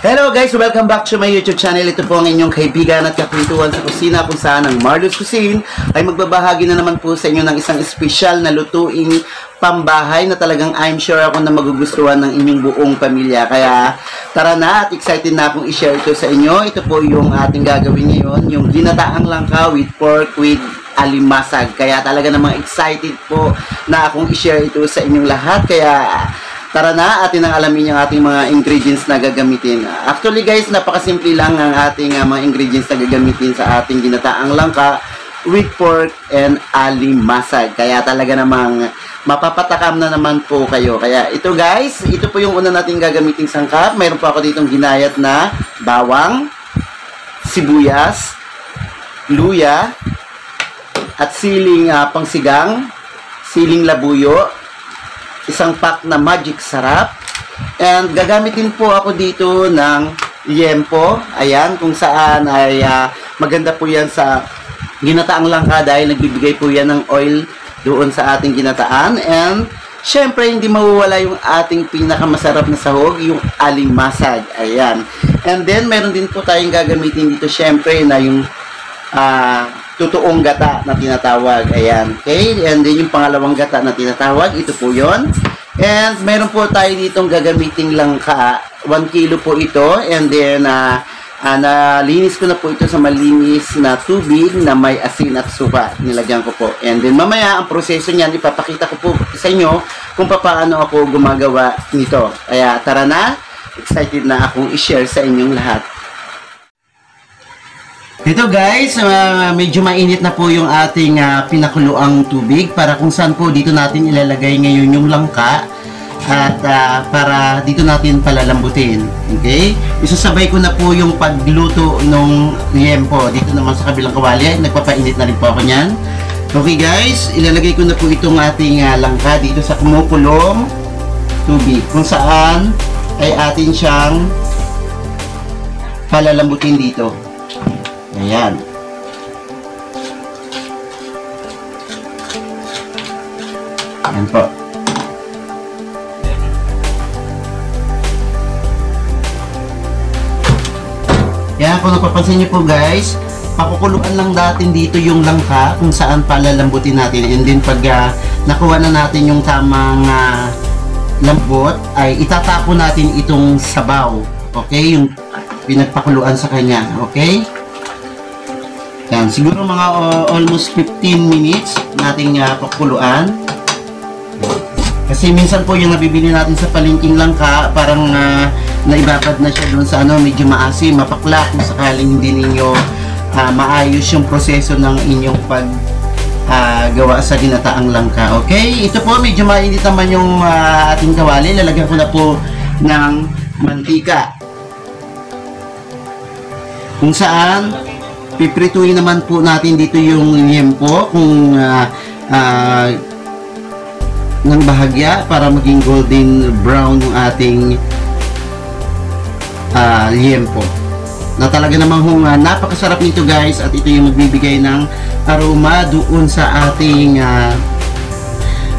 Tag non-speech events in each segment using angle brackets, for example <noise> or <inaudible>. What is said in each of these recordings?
Hello guys! Welcome back to my YouTube channel. Ito po ang inyong kaibigan at kakwentuhan sa kusina kung saan ang Marlo's Cuisine ay magbabahagi na naman po sa inyo ng isang espesyal na lutuing pambahay na talagang I'm sure ako na magugustuhan ng inyong buong pamilya. Kaya tara na at excited na akong i-share ito sa inyo. Ito po yung ating gagawin ngayon, yung ginataang langka with pork with alimasag. Kaya talaga namang excited po na akong i-share ito sa inyong lahat. Kaya Tara na, atin ang alamin yung ating mga ingredients na gagamitin. Actually guys, napakasimple lang ang ating uh, mga ingredients na gagamitin sa ating ginataang langka with pork and alimasag. Kaya talaga namang mapapatakam na naman po kayo. Kaya ito guys, ito po yung una nating gagamitin sangkap. Mayroon po ako ditong ginayat na bawang, sibuyas, luya, at siling uh, pangsigang, siling labuyo, isang pack na magic sarap. And gagamitin po ako dito ng liempo. Ayan, kung saan ay uh, maganda po yan sa ginataang langka dahil nagbibigay po yan ng oil doon sa ating ginataan. And syempre, hindi mawawala yung ating pinakamasarap na sahog, yung aling masag. Ayan. And then, meron din po tayong gagamitin dito syempre na yung uh, totoong gata na tinatawag. Ayan. Okay? And then yung pangalawang gata na tinatawag, ito po yon. And meron po tayo ditong gagamiting langka. 1 kilo po ito. And then, uh, uh, nalinis ko na po ito sa malinis na tubig na may asin at suka. Nilagyan ko po. And then, mamaya, ang proseso niyan, ipapakita ko po sa inyo kung paano ako gumagawa nito. Kaya, tara na. Excited na akong i-share sa inyong lahat. Ito guys, uh, medyo mainit na po yung ating uh, pinakuluang tubig para kung saan po dito natin ilalagay ngayon yung langka at uh, para dito natin palalambutin. Okay? Isasabay ko na po yung pagluto ng liempo dito naman sa kabilang kawali. Nagpapainit na rin po ako niyan. Okay guys, ilalagay ko na po itong ating uh, langka dito sa kumukulong tubig kung saan ay atin siyang palalambutin dito. Ayan. Ayan po. Kaya kung napapansin niyo po guys, pakukuluan lang natin dito yung langka kung saan palalambutin natin. And then pag uh, nakuha na natin yung tamang uh, lambot, ay itatapon natin itong sabaw. Okay? Yung pinagpakuluan sa kanya. Okay? Yan, siguro mga uh, almost 15 minutes nating uh, pakuluan. Kasi minsan po yung nabibili natin sa palengking langka, parang uh, naibabad na siya doon sa ano, medyo maasim, mapakla kung sakaling hindi ninyo uh, maayos yung proseso ng inyong pag uh, gawa sa ginataang langka. Okay? Ito po, medyo mainit naman yung uh, ating kawali. Lalagyan ko na po ng mantika. Kung saan, piprituin naman po natin dito yung liempo kung uh, uh, ng bahagya para maging golden brown yung ating uh, liempo. Na talaga namang hong uh, napakasarap nito guys at ito yung magbibigay ng aroma doon sa ating uh,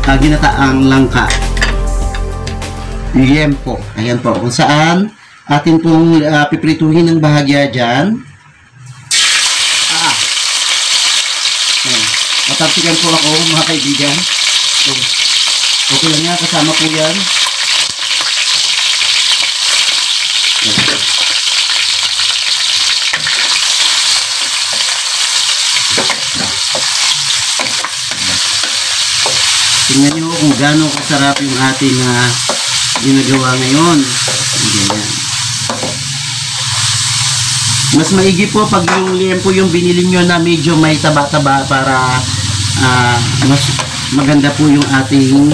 uh, ginataang langka. Liempo. Ayan po. Kung saan atin pong uh, piprituhin ng bahagya dyan Matartikan po ako mga kaibigan. So, okay lang yan. Kasama po yan. Tingnan nyo kung gaano kasarap yung ating uh, ginagawa ngayon. Ganyan. Mas maigi po pag yung liempo yung binili nyo na medyo may taba-taba para uh, mas maganda po yung ating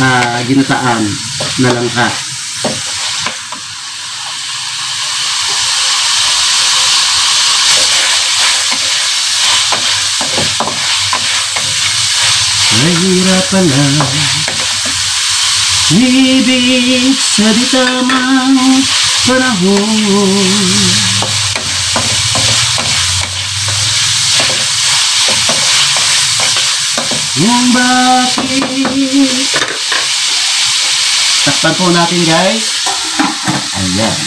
uh, ginataan na langka. Mahirap pala Ibig sa di panahon Kung bakit Takpan po natin guys Ayan.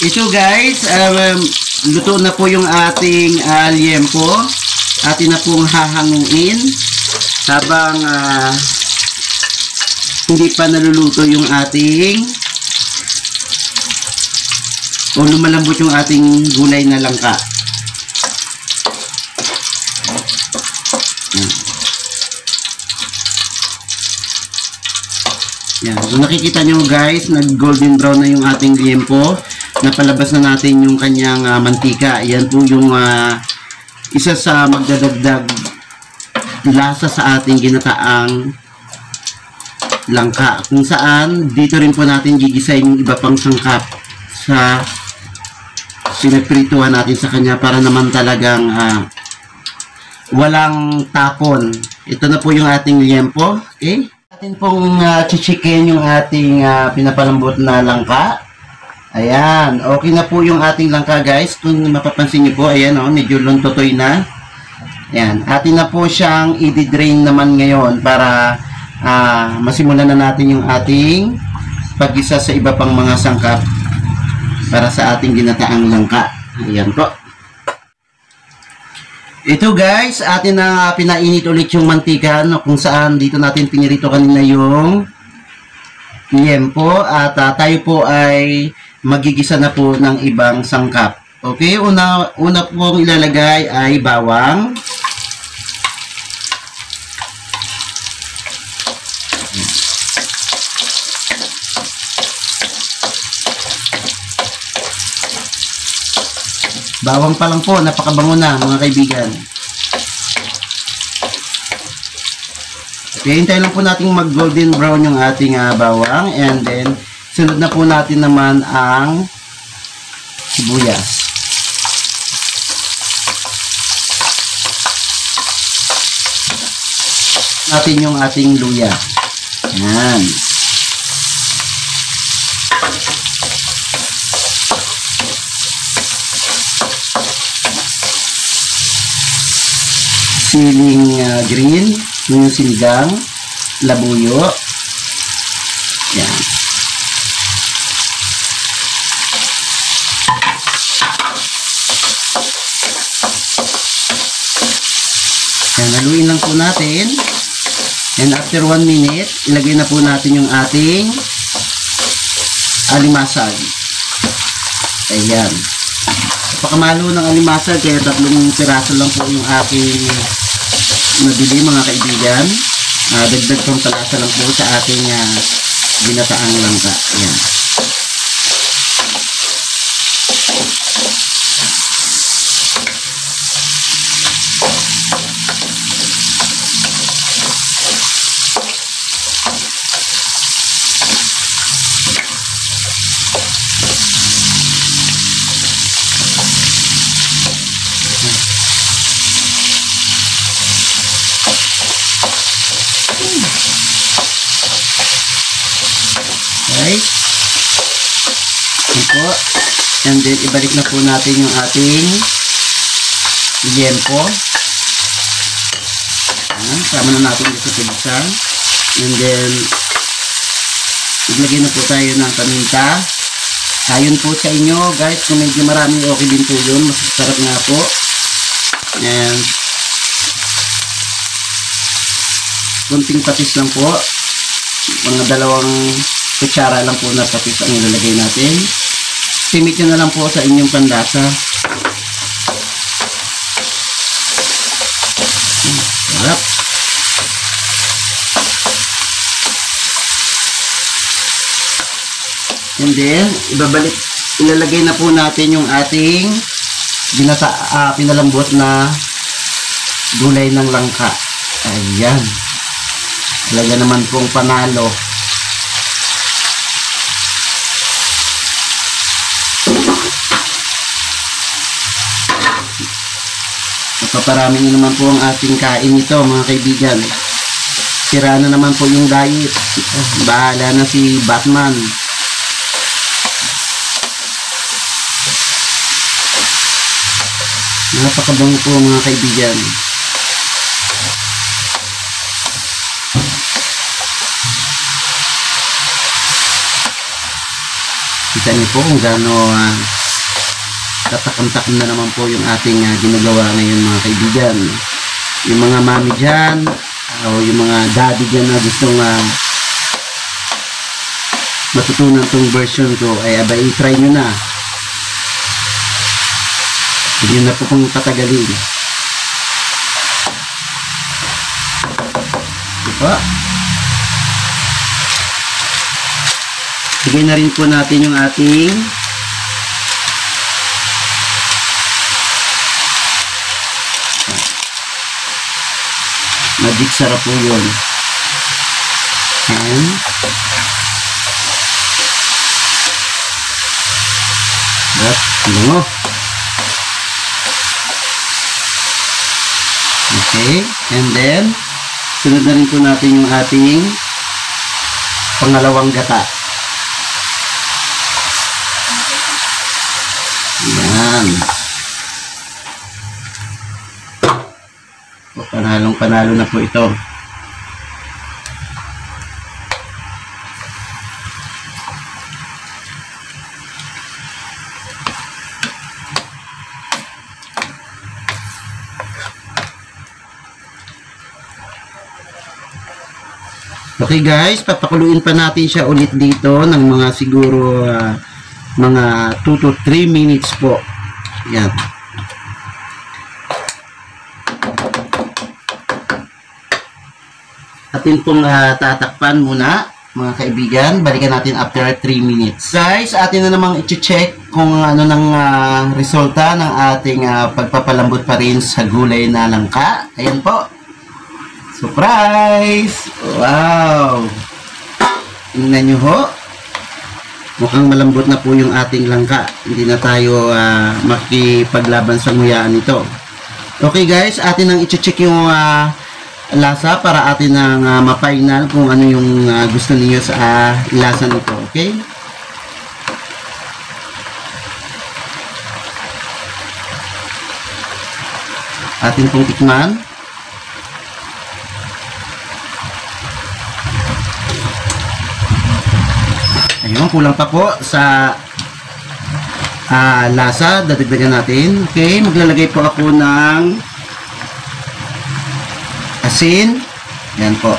Ito guys, um, luto na po yung ating uh, liempo. Atin na pong hahanguin habang uh, hindi pa naluluto yung ating o lumalambot yung ating gulay na langka. Yan. Kung nakikita nyo guys, nag golden brown na yung ating liempo. Napalabas na natin yung kanyang uh, mantika. Yan po yung uh, isa sa magdadagdag lasa sa ating ginataang langka. Kung saan, dito rin po natin gigisayin yung iba pang sangkap sa pinagprituhan natin sa kanya para naman talagang uh, walang tapon. Ito na po yung ating liempo. Okay? Atin pong uh, chichikin yung ating uh, pinapalambot na langka. Ayan. Okay na po yung ating langka guys. Kung mapapansin nyo po, ayan o, oh, medyo luntotoy na. Ayan. Atin na po siyang i-drain naman ngayon para uh, masimulan na natin yung ating pag-isa sa iba pang mga sangkap para sa ating ginataang langka. Ayan po. Ito guys, atin na pinainit ulit yung mantika no, kung saan dito natin pinirito kanina yung liempo at uh, tayo po ay magigisa na po ng ibang sangkap. Okay, una, una pong ilalagay ay bawang. Bawang pa lang po, napakabango na mga kaibigan. Okay, hintayin lang po natin mag golden brown yung ating uh, bawang and then sunod na po natin naman ang sibuyas. natin yung ating luya. Yan. Siling uh, green, yung sinigang, labuyo. Yan. Yan, haluin lang po natin. And after 1 minute, ilagay na po natin yung ating alimasag. Ayan. Napakamalo ng alimasag, kaya tatlong piraso lang po yung aking nabili mga kaibigan. Uh, dagdag pang palasa lang po sa ating uh, ginataang langka. Ayan. Okay. Yan po. And then, ibalik na po natin yung ating liempo. Ayan. Sama na natin dito sa bisa. And then, iglagay na po tayo ng paminta. Ayon po sa inyo, guys. Kung medyo marami, okay din po yun. Mas sarap nga po. And, kunting patis lang po. Mga dalawang kutsara lang po na patis ang ilalagay natin. Simit nyo na lang po sa inyong pandasa. Sarap. And then, ibabalik, ilalagay na po natin yung ating binata, uh, pinalambot na gulay ng langka. Ayan. Talaga naman pong panalo. Paparami na naman po ang ating kain nito mga kaibigan. Sira na naman po yung diet. Bahala na si Batman. Napakabango po mga kaibigan. Kita niyo po kung gano'ng uh, ah, tatakam-takam na naman po yung ating uh, ginagawa ngayon mga kaibigan. Yung mga mami dyan, uh, o yung mga daddy dyan na gustong uh, matutunan tong version ko, ay abay, try nyo na. Hindi na po kung patagalin. Diba? Bigay na rin po natin yung ating magic sarap po yun. And At, lungo. Okay, and then sunod na rin po natin yung ating pangalawang gata. Yan. O, panalong panalo na po ito. Okay guys, papakuluin pa natin siya ulit dito ng mga siguro uh, mga 2 to 3 minutes po. Yan. Atin pong uh, tatakpan muna mga kaibigan. Balikan natin after 3 minutes. Guys, atin na namang i-check kung ano nang uh, resulta ng ating uh, pagpapalambot pa rin sa gulay na langka. Ayan po. Surprise! Wow! Tingnan nyo ho. Mukhang malambot na po yung ating langka. Hindi na tayo uh, makipaglaban sa nguyaan nito. Okay guys, atin nang i-check yung uh, lasa para atin nang uh, ma-final kung ano yung uh, gusto niyo sa uh, lasa nito. Okay? Atin pong tikman. Ayun, kulang pa po sa uh, lasa. Dadagdagan natin. Okay, maglalagay po ako ng asin. Yan po.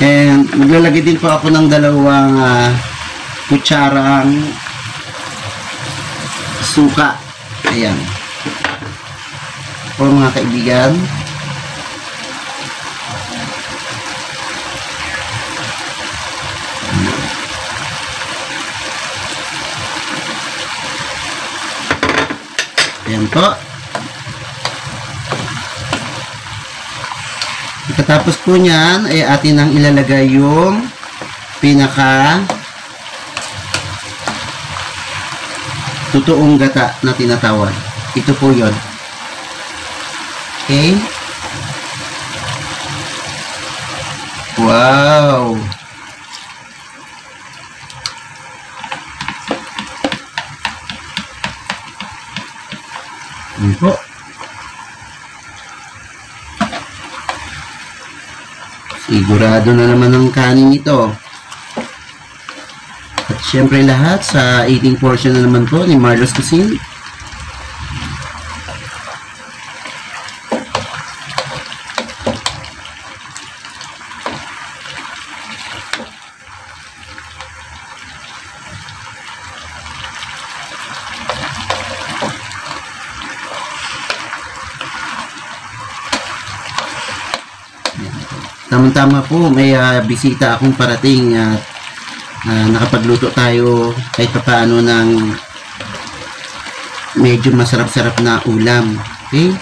And maglalagay din po ako ng dalawang uh, kutsarang suka. Ayan. Po mga kaibigan. Ayan po. Pagkatapos po niyan, ay atin nang ilalagay yung pinaka totoong gata na tinatawag. Ito po yon. Okay? Wow! Yun po. Sigurado na naman ang kanin ito. At syempre lahat sa eating portion na naman po ni Marlos Cuisine. Tama-tama po, may uh, bisita akong parating at uh, nakapagluto tayo kahit paano ng medyo masarap-sarap na ulam. Okay?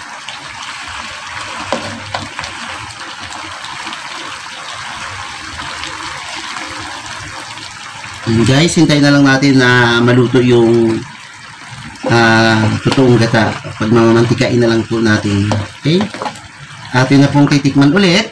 And guys, hintayin na lang natin na maluto yung uh, totoong gata. Pag mamamantikain na lang po natin. Okay? Atin na pong titikman ulit.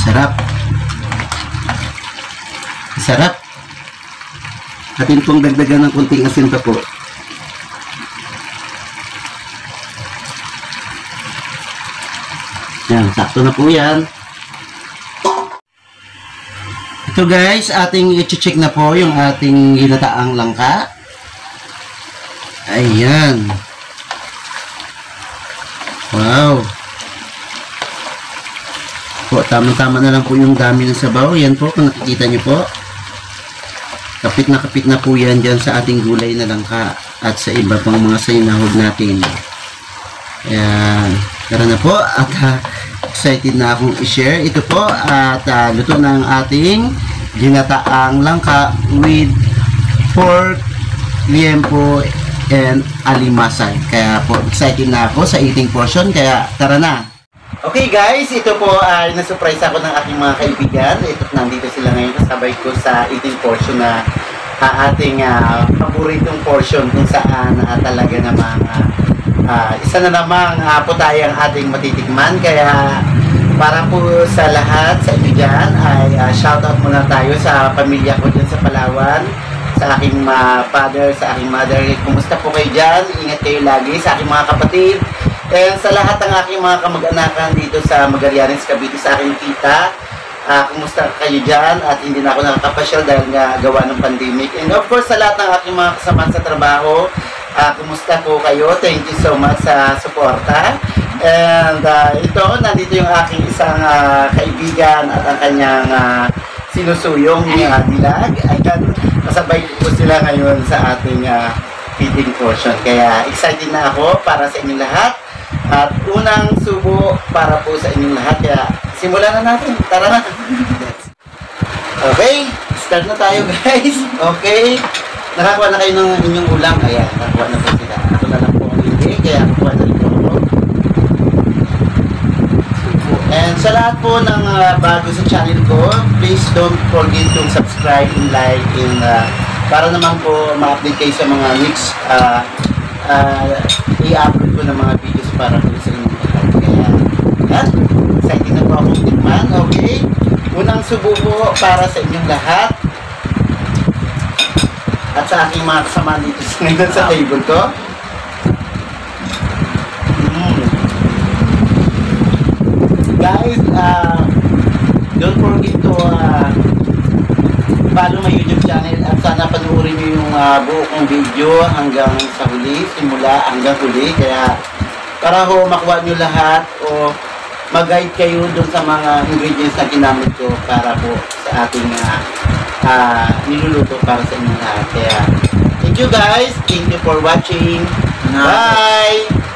Sarap. Sarap. Atin pong dagdagan ng kunting asin pa po. Yan, sakto na po yan. Ito guys, ating i-check na po yung ating ginataang langka. Ayan. Wow. Po, tama-tama na lang po yung dami ng sabaw. Yan po, kung nakikita nyo po. Kapit na kapit na po yan dyan sa ating gulay na langka at sa iba pang mga sinahog natin. Ayan. Tara na po at uh, excited na akong i-share ito po at uh, luto na ang ating ginataang langka with pork, liempo, and alimasag. Kaya po excited na ako sa eating portion kaya tara na! Okay guys, ito po ay uh, na-surprise ako ng aking mga kaibigan. Ito nandito sila ngayon kasabay ko sa eating portion na uh, ating uh, paboritong portion kung saan uh, talaga namang uh, uh, isa na namang uh, putayang ating matitikman. Kaya para po sa lahat sa inyo ay uh, shoutout muna tayo sa pamilya ko dyan sa Palawan sa aking uh, father, sa aking mother. Kumusta po kayo dyan? Ingat kayo lagi sa aking mga kapatid. And sa lahat ng aking mga kamag-anakan dito sa Magallanes, Cavite, sa aking tita, uh, kumusta kayo dyan? At hindi na ako nakakapasyal dahil nga gawa ng pandemic. And of course, sa lahat ng aking mga kasama sa trabaho, uh, kumusta po kayo? Thank you so much sa suporta. And uh, ito, nandito yung aking isang uh, kaibigan at ang kanyang uh, sinusuyong uh, dilag. Kasabay po sila ngayon sa ating uh, feeding portion. Kaya excited na ako para sa inyong lahat. At unang subo para po sa inyong lahat. Kaya simulan na natin. Tara na. Okay, start na tayo guys. Okay. Nakakuha na kayo ng inyong ulam. Ayan, nakakuha na po sila. Ako na lang po ang hindi. Kaya kuha na rin po. And sa lahat po ng uh, bago sa channel ko, please don't forget to subscribe and like and uh, para naman po ma-update kayo sa mga next uh, uh, i-upload ko ng mga videos para po sa inyo. Kaya, yan. Excited na po akong tikman. Okay. Unang subo po para sa inyong lahat. At sa aking mga kasama dito sa <laughs> ngayon sa table ko. Mm. Guys, uh, don't forget to uh, follow my YouTube channel at sana panoorin niyo yung uh, buo kong video hanggang sa huli, simula hanggang huli. Kaya para ho makuha nyo lahat o mag-guide kayo dun sa mga ingredients na ginamit ko para po sa ating uh, uh, niluluto para sa inyo lahat. Kaya thank you guys. Thank you for watching. Bye!